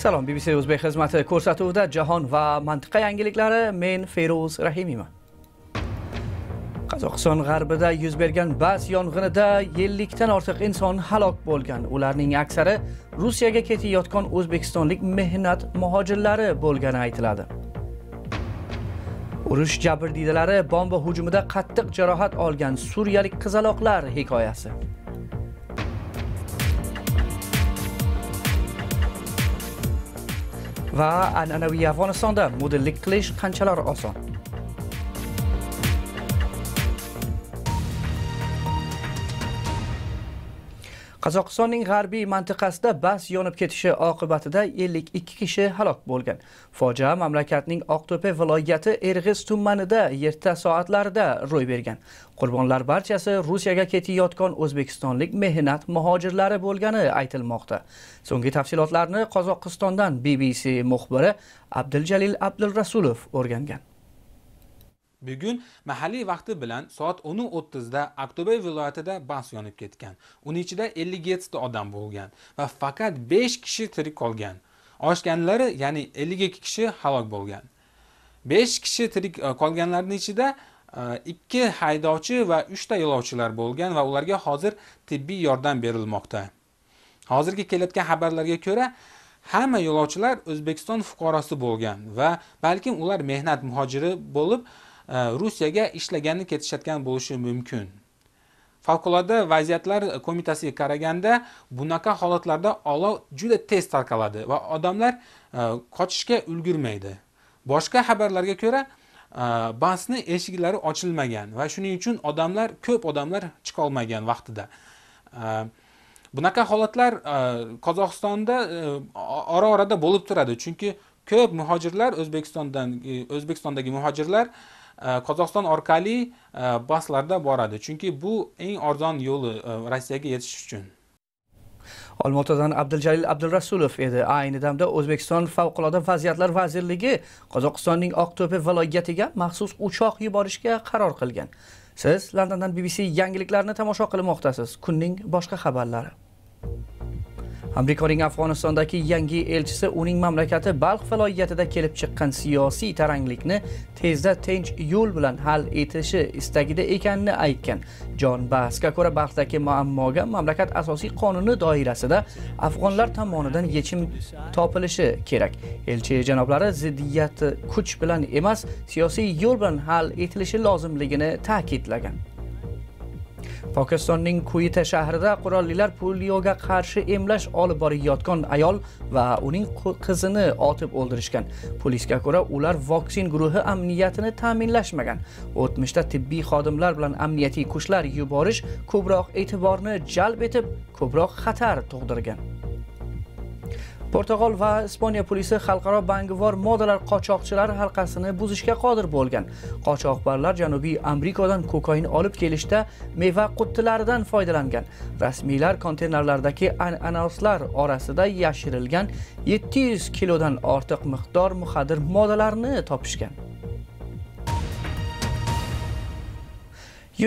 salom bbc o'zbek xizmati ko'rsatuvida jahon va mantiqa yangiliklari men feruz rahimiyman qozog'iston g'arbida yuz bergan bas yong'inida ellikdan ortiq inson halok bo'lgan. Ularning aksari rossiyaga ketayotgan o'zbekistonlik mehnat muhojirlari bo'lgani aytiladi. Urush jabrdiydalari bomba hujumida qattiq jarohat olgan suriyalik qizaloqlar hikoyasi. و انانوی افغانستان در مدل کلیش کنچلار آسان. Qozog'istonning g'arbiy mantiqasida bas yonib ketishi oqibatida 52 kishi halok bo'lgan. Fojia mamlakatning oqtepa viloyati erg'iz tumanida erta soatlarda ro'y bergan. Qurbonlar barchasi rossiyaga ketayotgan o'zbekistonlik mehnat muhojirlari bo'lgani aytilmoqda. So'nggi tafsilotlarni qozog'istondan bbc muxbiri abduljalil abdulrasulov o'rgangan. Bugun mahalliy vaqti bilan soat 10:30 da aqto'be viloyatida bas yonib ketgan. Uning ichida 57 ta odam bo'lgan va faqat 5 kishi tirik qolgan. Oshganlari ya'ni 52 kishi halok bo'lgan. 5 kishi tirik e, qolganlarning ichida e, ikki haydovchi va 3 ta yo'lovchilar bo'lgan va ularga hozir tibbiy yordam berilmoqda. Hozirgi kelayotgan xabarlarga ko'ra hamma yo'lovchilar o'zbekiston fuqarosi bo'lgan va balkim ular mehnat muhojiri bo'lib rossiyaga ishlaganni ketishayotgan bo'lishi mumkin. Favqulodda vaziyatlar qo'mitasiga qaraganda bunaqa holatlarda olov juda tez tarqaladi va odamlar e, qochishga ulgurmaydi. Boshqa xabarlarga ko'ra e, basni eshiklari ochilmagan va shuning uchun odamlar ko'p odamlar chiqolmagan vaqtida. E, bunaqa holatlar qozog'istonda ora orada bo'lib turadi. Chunki ko'p muhojirlar o'zbekistondan o'zbekistondagi muhojirlar Э, qozog'iston orqali э, baslarda boradi. Chunki bu eng arzon yo'li e, rossiyaga yetish uchun. Olmaotadan abduljalil abdurasulov edi. Ayni damda o'zbekiston favqulodda vaziyatlar vazirligi qozog'istonning oqto'pa viloyatiga maxsus uchoq yuborishga qaror qilgan. Siz londondan bbc yangiliklarini tomosha qilmoqdasiz. Kunning boshqa xabarlari. Amerikaning afg'onistondagi yangi elchisi uning mamlakati balx viloyatida kelib chiqqan siyosiy taranglikni tezda tinch yo'l bilan hal etishi istagida ekanini aytgan jon basga ko'ra balxdagi muammoga mamlakat asosiy qonuni doirasida afg'onlar tomonidan yechim topilishi kerak. Elchi janoblari ziddiyati kuch bilan emas siyosiy yo'l bilan hal etilishi lozimligini ta'kidlagan. Pokistonning kuita shahrida qurollilar polioga qarshi emlash olib borayotgan ayol va uning qizini otib o'ldirishgan. Polisga ko'ra ular vaksin guruhi amniyatini ta'minlashmagan. O'tmishda tibbiy xodimlar bilan amniyatiy kuchlar yuborish ko'proq e'tiborni jalb etib ko'proq xatar tug'dirgan. Portugal va ispaniya polisi xalqaro bangivor modalar qochoqchilari halqasini buzishga qodir bo'lgan. Qochoqbarlar janubiy amerikadan kokain olib kelishda meva quttilaridan foydalangan. Rasmiylar konteynerlardagi ananaslar orasida yashirilgan 700 kilodan ortiq miqdor muhadir modalarni topishgan.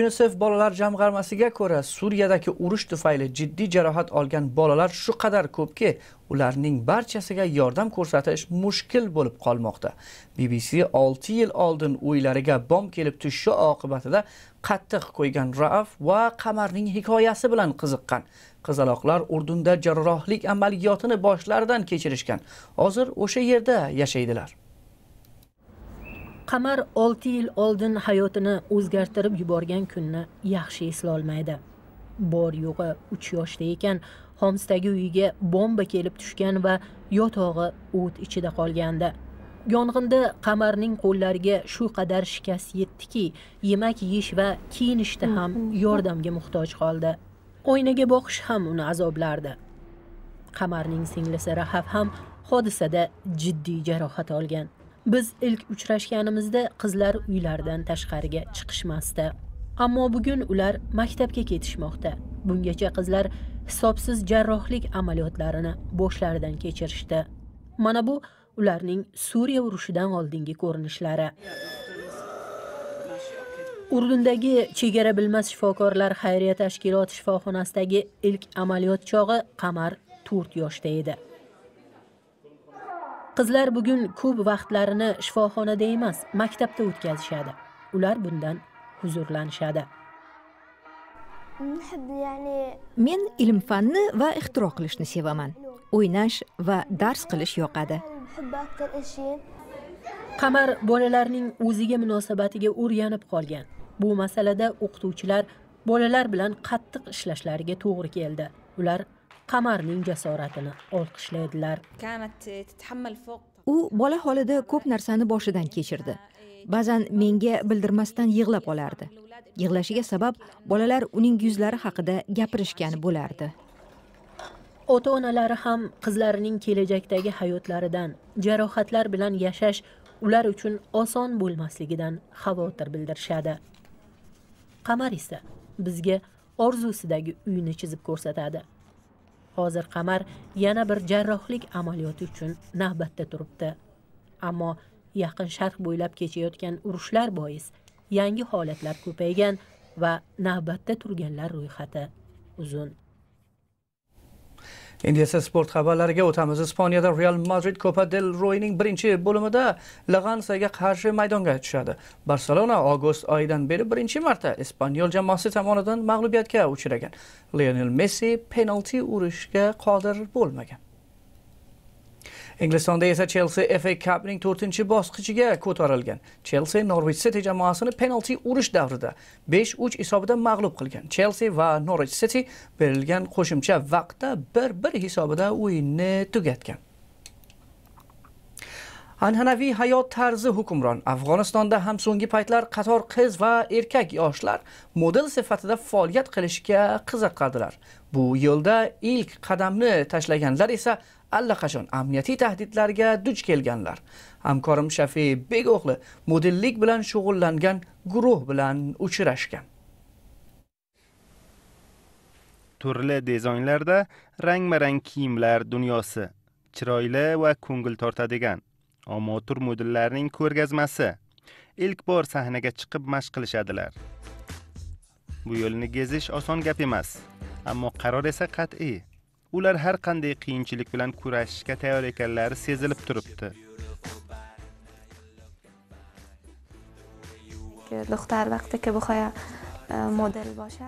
Unicef bolalar jamg'armasiga ko'ra suriyadagi urush tufayli jiddiy jarohat olgan bolalar shu qadar ko'pki ularning barchasiga yordam ko'rsatish mushkil bo'lib qolmoqda. Bbc 6 yil oldin uylariga bom kelib tushishi oqibatida qattiq qo'ygan raaf va qamarning hikoyasi bilan qiziqqan. Qizaloqlar urdunda jarrohlik amaliyotini boshlaridan kechirishgan. Hozir o'sha yerda yashaydilar. Qamar 6 yil oldin hayotini o'zgartirib yuborgan kunni yaxshi eslolmaydi bor yo'g'i 3 yoshda ekan xomsdagi uyiga bomba kelib tushgan va yotog'i o't ichida qolgandi. Yong'inda qamarning qo'llariga shu qadar shikast yetdiki yemak yeyish va kiyinishda ham yordamga muhtoj qoldi. Oynaga boqish ham uni azoblardi. Qamarning singlisi rahaf ham hodisada jiddiy jarohat olgan. Biz ilk uchrashganimizda qizlar uylardan tashqariga chiqishmasdi. Ammo bugun ular maktabga ketishmoqda. Bungacha qizlar hisobsiz jarrohlik amaliyotlarini boshlaridan kechirishdi. Mana bu ularning suriya urushidan oldingi ko'rinishlari. Urdundagi chegara bilmas shifokorlar xayriya tashkiloti shifoxonasidagi ilk amaliyot chog'i qamar 4 yoshda edi. Qizlar bugun ko'p vaqtlarini shifoxonada emas maktabda o'tkazishadi. Ular bundan huzurlanishadi. Men ilm fanni va ixtiro qilishni sevaman. O'ynash va dars qilish yoqadi qamar bolalarning o'ziga munosabatiga o'rganib qolgan. Bu masalada o'qituvchilar bolalar bilan qattiq ishlashlariga to'g'ri keldi. Ular qamarning jasoratini olqishlaydilar. U bola holida ko'p narsani boshidan kechirdi. Ba'zan menga bildirmasdan yig'lab olardi. Yig'lashiga sabab bolalar uning yuzlari haqida gapirishgani bo'lardi. Ota onalari ham qizlarining kelajakdagi hayotlaridan jarohatlar bilan yashash ular uchun oson bo'lmasligidan xavotir bildirishadi. Qamar esa bizga orzusidagi uyni chizib ko'rsatadi. Hozir qamar yana bir jarrohlik amaliyoti uchun navbatda turibdi. Ammo yaqin sharq bo'ylab kechayotgan urushlar bois yangi holatlar ko'paygan va navbatda turganlar ro'yxati uzun. Endi esa sport xabarlariga o'tamiz. Ispaniyada real madrid copa del royning birinchi bo'limida lagansaga qarshi maydonga tushadi. Barselona avgust oyidan beri birinchi marta ispanyol jamoasi tomonidan mag'lubiyatga uchragan. Lionel messi penalti urishga qodir bo'lmagan. Inglistonda esa Chelsea FA Cupning 4 bosqichiga ko'tarilgan. Chelsea Norwich City jamoasini penalti urish davrida 5-3 hisobida mag'lub qilgan. Chelsea va Norwich City berilgan qo'shimcha vaqtda 1-1 hisobida o'yinni tugatgan. An'anaviy hayot tarzi hukmron. Afg'onistonda ham so'nggi paytlar qator qiz va erkak yoshlar model sifatida faoliyat qilishga qiziqadilar. Bu yo'lda ilk qadamni tashlaganlar esa allaqachon amniyatiy tahdidlarga duch kelganlar. Hamkorim shafiy bek o'g'li modellik bilan shug'ullangan guruh bilan uchrashgan. Turli dizaynlarda rang barang kiyimlar dunyosi chiroyli va ko'ngil tortadigan. omotur modellarning ko'rgazmasi. Ilk bor sahnaga chiqib mashq qilishadilar. Bu yo'lni gezish oson gap emas ammo qaror esa qat'iy. Ular har qanday qiyinchilik bilan kurashishga tayyor ekanlari sezilib turibdi.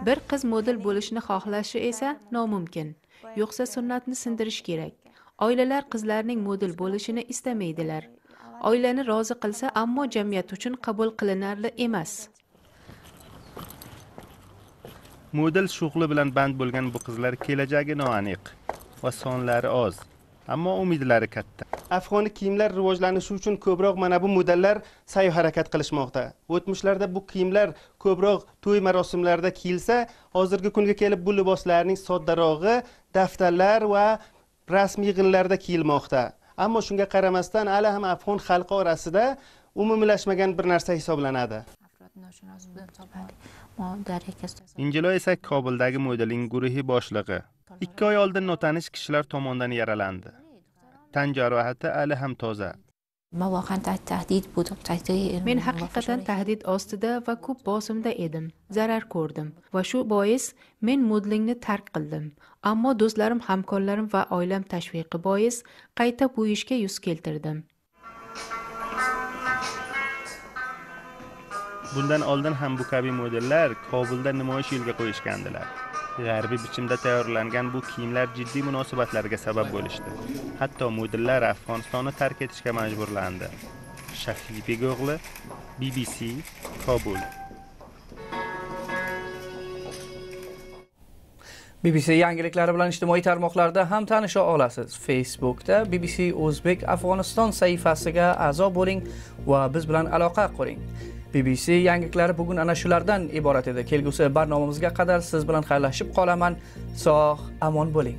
Bir qiz model bo'lishni xohlashi esa nomumkin. Yo'qsa sunnatni sindirish kerak. Oilalar qizlarning model bo'lishini istamaydilar. Oilani rozi qilsa ammo jamiyat uchun qabul qilinarli emas. Model shug'uli bilan band bo'lgan bu qizlar kelajagi noaniq va sonlari oz ammo umidlari katta. Afg'oniy kiyimlar rivojlanishi uchun ko'proq mana bu modellar sa'y harakat qilishmoqda. O'tmishlarda bu kiyimlar ko'proq to'y marosimlarida kiyilsa hozirgi kunga kelib bu liboslarning soddarog'i daftarlar va rasmiy yig'inlarda kiyilmoqda. Ammo shunga qaramasdan hali ham afg'on xalqi orasida umumiylashmagan bir narsa hisoblanadi. Injilo esa kobuldagi modeling guruhi boshlig'i. Ikki oy oldin notanish kishilar tomonidan yaralandi. Tan jarohati hali ham toza men haqiqatan tahdid ostida va ko'p bosimda edim zarar ko'rdim va shu bois men modelingni tark qildim ammo do'stlarim hamkorlarim va oilam tashviqi bois qayta bu ishga yuz keltirdim. Bundan oldin ham bu kabi modellar kobulda namoyish yo'lga qo'yishgandilar g'arbiy bichimda tayyorlangan bu kiyimlar jiddiy munosabatlarga sabab bo'lishdi. Hatto modellar afg'onistonni tark etishga majburlandi. Shafibek bego'g'li bbc kobul. Bbc yangiliklari bilan ijtimoiy tarmoqlarda ham tanisha olasiz. Facebookda bbc o'zbek afg'oniston sahifasiga a'zo bo'ling va biz bilan aloqa quring. Bbc yangiliklari bugun ana shulardan iborat edi. Kelgusi barnomamizga qadar siz bilan xayrlashib qolaman. Sog' omon bo'ling.